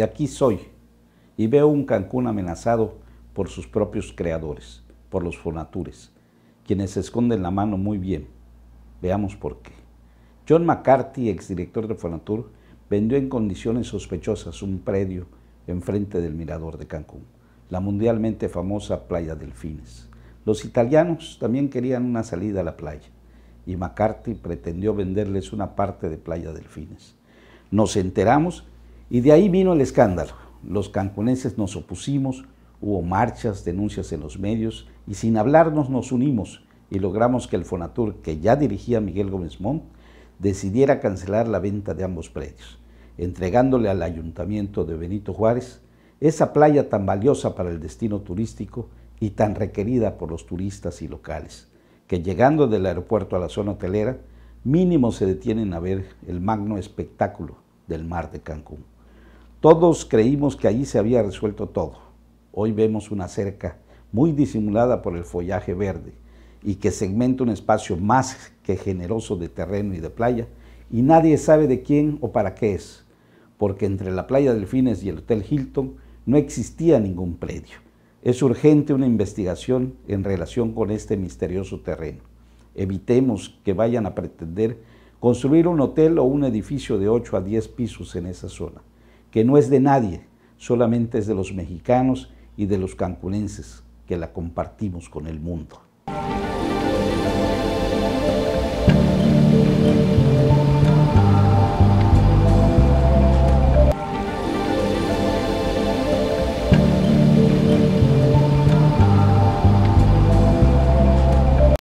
de aquí soy y veo un Cancún amenazado por sus propios creadores, por los Fonatures, quienes se esconden la mano muy bien. Veamos por qué. John McCarthy, exdirector de Fonatur, vendió en condiciones sospechosas un predio enfrente del mirador de Cancún, la mundialmente famosa Playa Delfines. Los italianos también querían una salida a la playa y McCarthy pretendió venderles una parte de Playa Delfines. Nos enteramos y de ahí vino el escándalo. Los cancunenses nos opusimos, hubo marchas, denuncias en los medios y sin hablarnos nos unimos y logramos que el Fonatur, que ya dirigía Miguel Gómez Montt, decidiera cancelar la venta de ambos predios, entregándole al ayuntamiento de Benito Juárez esa playa tan valiosa para el destino turístico y tan requerida por los turistas y locales, que llegando del aeropuerto a la zona hotelera, mínimo se detienen a ver el magno espectáculo del mar de Cancún. Todos creímos que allí se había resuelto todo. Hoy vemos una cerca muy disimulada por el follaje verde y que segmenta un espacio más que generoso de terreno y de playa, y nadie sabe de quién o para qué es, porque entre la playa Delfines y el Hotel Hilton no existía ningún predio. Es urgente una investigación en relación con este misterioso terreno. Evitemos que vayan a pretender construir un hotel o un edificio de 8 a 10 pisos en esa zona, que no es de nadie, solamente es de los mexicanos y de los cancunenses que la compartimos con el mundo.